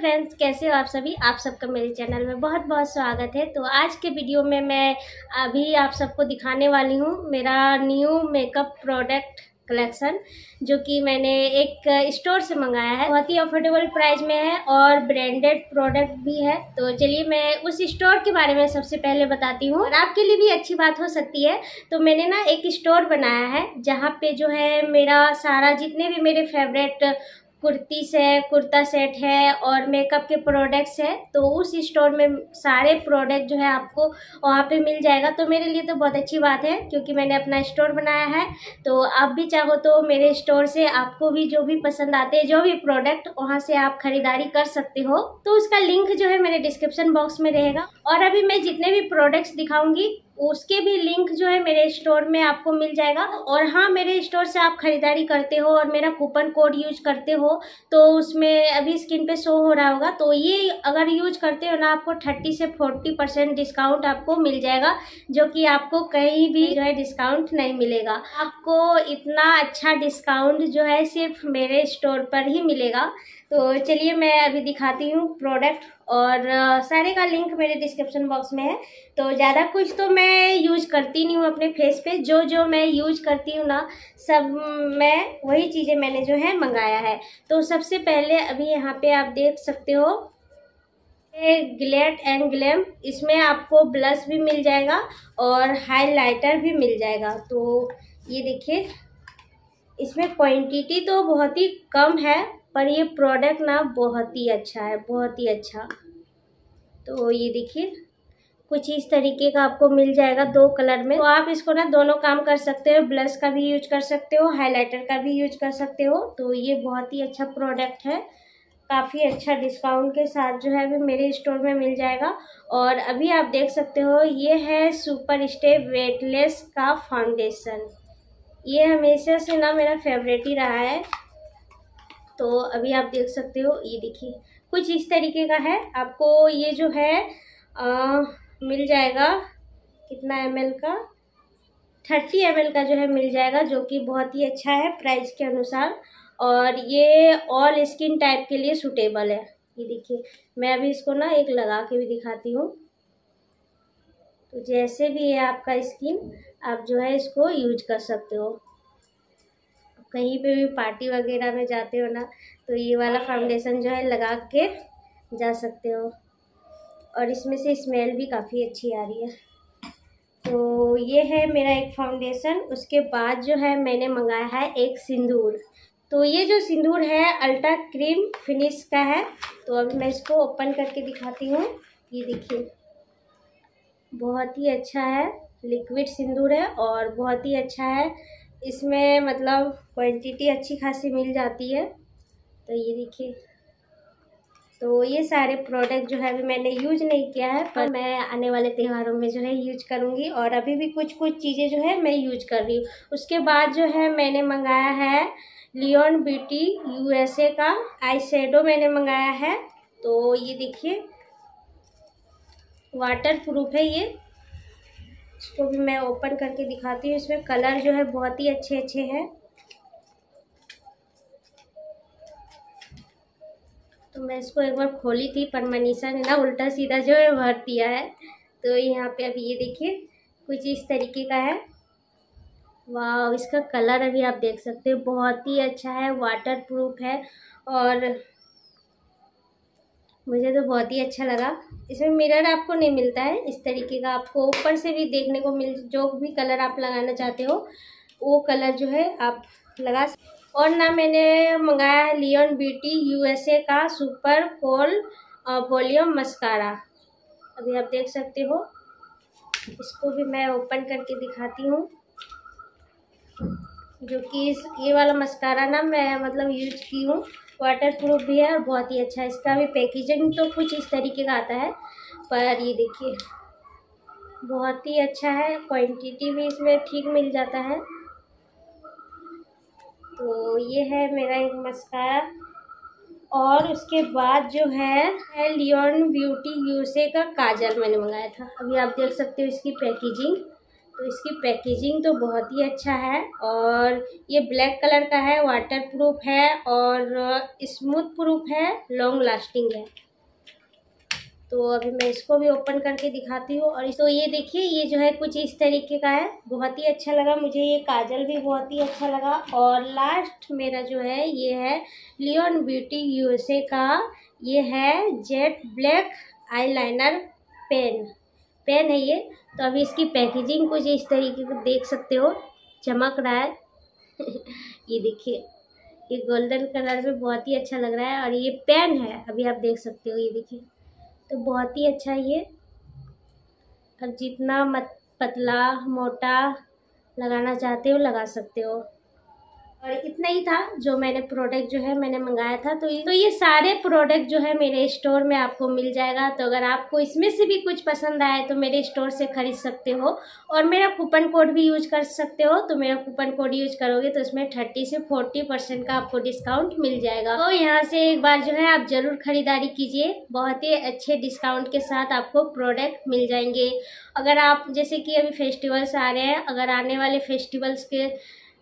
Friends कैसे हो आप सभी? आप सबका मेरे चैनल में बहुत बहुत स्वागत है। तो आज के वीडियो में मैं अभी आप सबको दिखाने वाली हूँ मेरा न्यू मेकअप प्रोडक्ट कलेक्शन जो कि मैंने एक स्टोर से मंगाया है। बहुत ही अफोर्डेबल प्राइस में है और ब्रांडेड प्रोडक्ट भी है। तो चलिए मैं उस स्टोर के बारे में सबसे पहले बताती हूँ। और आपके लिए भी अच्छी बात हो सकती है। तो मैंने ना एक स्टोर बनाया है, जहाँ पे जो है मेरा सारा जितने भी मेरे फेवरेट कुर्ती से कुर्ता सेट है और मेकअप के प्रोडक्ट्स है तो उस स्टोर में सारे प्रोडक्ट जो है आपको वहाँ पे मिल जाएगा। तो मेरे लिए तो बहुत अच्छी बात है, क्योंकि मैंने अपना स्टोर बनाया है। तो आप भी चाहो तो मेरे स्टोर से आपको भी जो भी पसंद आते हैं, जो भी प्रोडक्ट वहाँ से आप खरीदारी कर सकते हो। तो उसका लिंक जो है मेरे डिस्क्रिप्शन बॉक्स में रहेगा। और अभी मैं जितने भी प्रोडक्ट्स दिखाऊँगी उसके भी लिंक जो है मेरे स्टोर में आपको मिल जाएगा। और हाँ मेरे स्टोर से आप खरीदारी करते हो और मेरा कूपन कोड यूज़ करते हो तो उसमें अभी स्क्रीन पे शो हो रहा होगा। तो ये अगर यूज़ करते हो ना, आपको थर्टी से फोर्टी परसेंट डिस्काउंट आपको मिल जाएगा, जो कि आपको कहीं भी जो है डिस्काउंट नहीं मिलेगा। आपको इतना अच्छा डिस्काउंट जो है सिर्फ़ मेरे स्टोर पर ही मिलेगा। तो चलिए मैं अभी दिखाती हूँ प्रोडक्ट और सारे का लिंक मेरे डिस्क्रिप्शन बॉक्स में है। तो ज़्यादा कुछ तो मैं यूज़ करती नहीं हूँ अपने फेस पे। जो जो मैं यूज़ करती हूँ ना, सब मैं वही चीज़ें मैंने जो है मंगाया है। तो सबसे पहले अभी यहाँ पे आप देख सकते हो ग्लेट एंड ग्लैम इसमें आपको ब्लश भी मिल जाएगा और हाइलाइटर भी मिल जाएगा। तो ये देखिए, इसमें क्वांटिटी तो बहुत ही कम है पर ये प्रोडक्ट ना बहुत ही अच्छा है, बहुत ही अच्छा। तो ये देखिए, कुछ इस तरीके का आपको मिल जाएगा दो कलर में। तो आप इसको ना दोनों काम कर सकते हो ब्लश का भी यूज़ कर सकते हो हाइलाइटर का भी यूज़ कर सकते हो। तो ये बहुत ही अच्छा प्रोडक्ट है। काफ़ी अच्छा डिस्काउंट के साथ जो है अभी मेरे स्टोर में मिल जाएगा। और अभी आप देख सकते हो, ये है सुपर स्टे वेटलेस का फाउंडेशन ये हमेशा से ना मेरा फेवरेट ही रहा है। तो अभी आप देख सकते हो ये देखिए कुछ इस तरीके का है। आपको ये जो है आ, मिल जाएगा कितना एम का? थर्टी एम का जो है मिल जाएगा जो कि बहुत ही अच्छा है प्राइस के अनुसार। और ये ऑल स्किन टाइप के लिए सूटेबल है। ये देखिए मैं अभी इसको ना एक लगा के भी दिखाती हूँ। तो जैसे भी है आपका स्किन आप जो है इसको यूज़ कर सकते हो। कहीं पे भी पार्टी वगैरह में जाते हो ना तो ये वाला फाउंडेशन जो है लगा के जा सकते हो। और इसमें से स्मेल भी काफ़ी अच्छी आ रही है। तो ये है मेरा एक फाउंडेशन उसके बाद जो है मैंने मंगाया है एक सिंदूर। तो ये जो सिंदूर है अल्ट्रा क्रीम फिनिश का है। तो अभी मैं इसको ओपन करके दिखाती हूँ। ये देखिए बहुत ही अच्छा है लिक्विड सिंदूर है और बहुत ही अच्छा है। इसमें मतलब क्वांटिटी अच्छी खासी मिल जाती है। तो ये देखिए। तो ये सारे प्रोडक्ट जो है अभी मैंने यूज़ नहीं किया है, पर मैं आने वाले त्योहारों में जो है यूज़ करूँगी और अभी भी कुछ कुछ चीज़ें जो है मैं यूज़ कर रही हूँ। उसके बाद जो है मैंने मंगाया है लियोन ब्यूटी यूएसए का आई शेडो मैंने मंगाया है। तो ये देखिए वाटर प्रूफ है ये। इसको भी मैं ओपन करके दिखाती हूँ, इसमें कलर जो है बहुत ही अच्छे अच्छे हैं। तो मैं इसको एक बार खोली थी, पर मनीषा ने ना उल्टा सीधा जो है भर दिया है। तो यहाँ पे अभी ये देखिए, कुछ इस तरीके का है। वाह इसका कलर अभी आप देख सकते हो, बहुत ही अच्छा है वाटर प्रूफ है, और मुझे तो बहुत ही अच्छा लगा। इसमें मिरर आपको नहीं मिलता है। इस तरीके का आपको ऊपर से भी देखने को मिल, जो भी कलर आप लगाना चाहते हो, वो कलर जो है आप लगा और ना मैंने मंगाया है लियोन ब्यूटी यूएसए का सुपर कोल वॉल्यूम मस्कारा अभी आप देख सकते हो। इसको भी मैं ओपन करके दिखाती हूँ। जो कि इस, ये वाला मस्कारा ना मैं मतलब यूज़ की हूँ। वाटर प्रूफ भी है और बहुत ही अच्छा है। इसका भी पैकेजिंग तो कुछ इस तरीके का आता है, पर ये देखिए, बहुत ही अच्छा है। क्वांटिटी भी इसमें ठीक मिल जाता है। तो ये है मेरा एक मस्कारा और उसके बाद जो है लियोन ब्यूटी यूसे का काजल मैंने मंगाया था। अभी आप देख सकते हो इसकी पैकेजिंग तो इसकी पैकेजिंग तो बहुत ही अच्छा है और ये ब्लैक कलर का है वाटर प्रूफ है और स्मूथ प्रूफ है लॉन्ग लास्टिंग है। तो अभी मैं इसको भी ओपन करके दिखाती हूँ और तो ये देखिए, ये जो है कुछ इस तरीके का है। बहुत ही अच्छा लगा मुझे, ये काजल भी बहुत ही अच्छा लगा और लास्ट मेरा जो है, ये है लियोन ब्यूटी यूएसए का, ये है jet black eyeliner pen pen है ये। तो अभी इसकी पैकेजिंग कुछ इस तरीके को देख सकते हो, चमक रहा है। ये देखिए, ये गोल्डन कलर में बहुत ही अच्छा लग रहा है और ये पेन है, अभी आप देख सकते हो, ये देखिए। तो बहुत ही अच्छा ये। और जितना मत, पतला, मोटा लगाना चाहते हो, लगा सकते हो। और इतना ही था जो मैंने प्रोडक्ट जो है मैंने मंगाया था। तो ये तो ये सारे प्रोडक्ट जो है मेरे स्टोर में आपको मिल जाएगा। तो अगर आपको इसमें से भी कुछ पसंद आए तो मेरे स्टोर से खरीद सकते हो। और मेरा कूपन कोड भी यूज़ कर सकते हो। तो मेरा कूपन कोड यूज़ करोगे तो इसमें थर्टी से फोर्टी परसेंट का आपको डिस्काउंट मिल जाएगा। तो यहाँ से एक बार जो है आप ज़रूर खरीदारी कीजिए। बहुत ही अच्छे डिस्काउंट के साथ आपको प्रोडक्ट मिल जाएँगे। अगर आप, जैसे कि अभी फेस्टिवल्स आ रहे हैं, अगर आने वाले फेस्टिवल्स के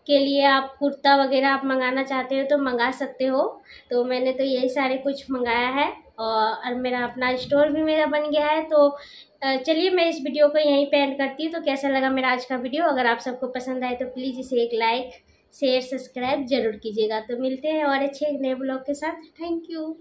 के लिए आप कुर्ता वगैरह आप मंगाना चाहते हो तो मंगा सकते हो। तो मैंने तो यही सारे कुछ मंगाया है और मेरा अपना स्टोर भी मेरा बन गया है। तो चलिए मैं इस वीडियो को यहीं पे एंड करती हूँ। तो कैसा लगा मेरा आज का वीडियो? अगर आप सबको पसंद आए तो प्लीज़ इसे एक लाइक शेयर सब्सक्राइब ज़रूर कीजिएगा। तो मिलते हैं और अच्छे नए ब्लॉग के साथ। Thank you